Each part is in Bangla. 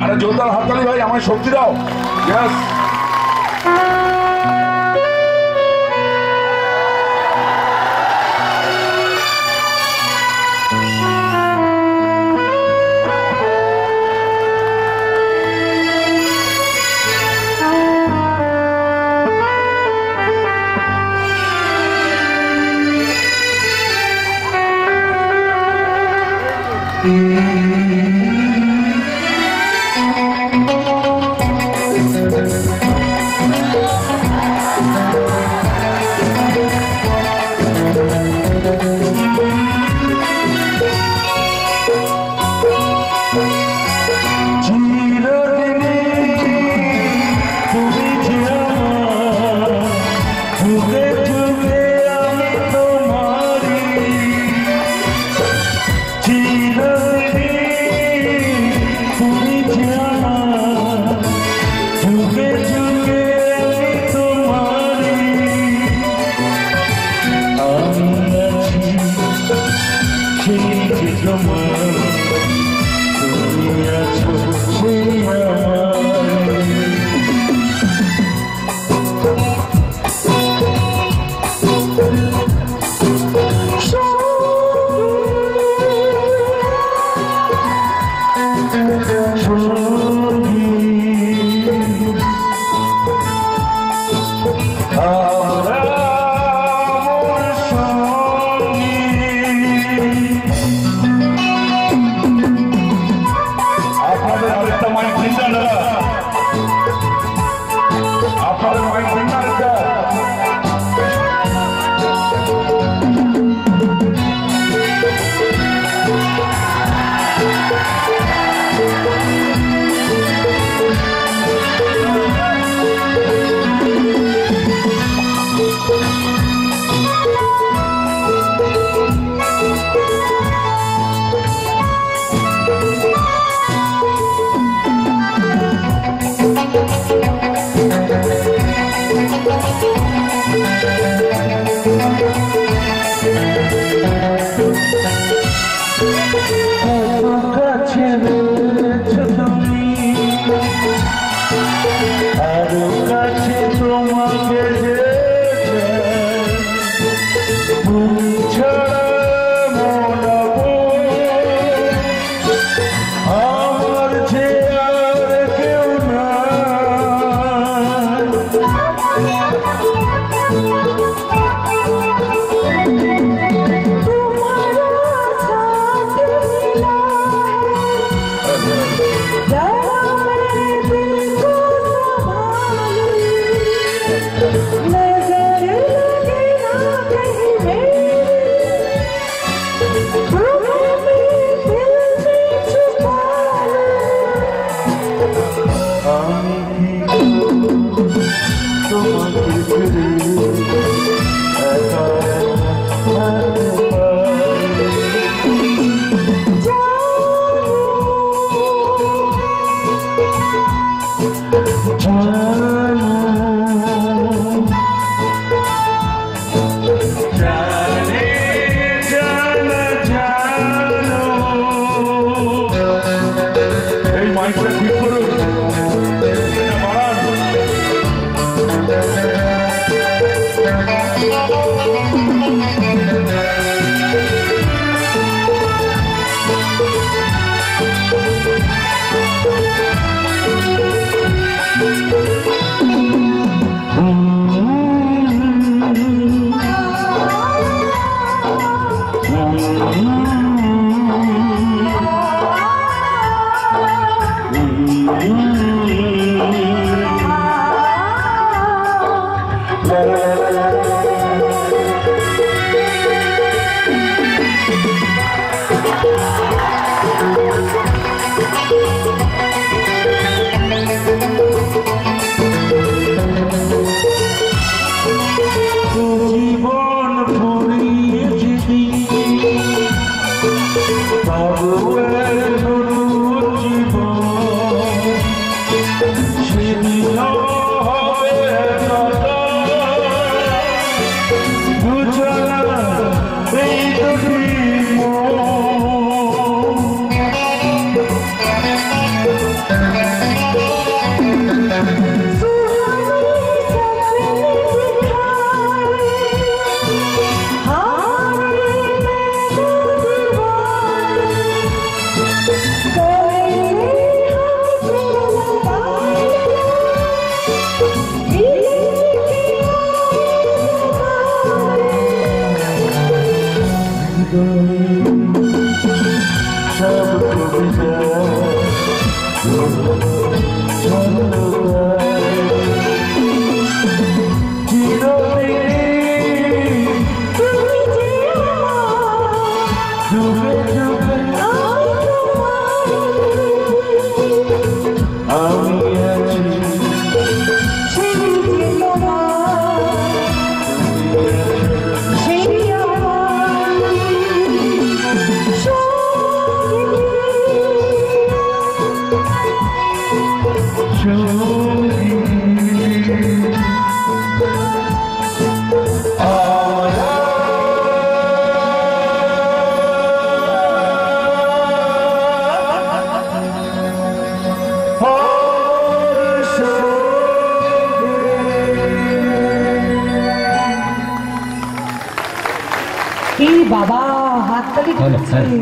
আরে জোরদার হাততালি ভাই আমার শক্তি দাও। ইয়াস Thank. 감사합니다.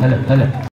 来了来了。